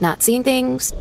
Not seeing things?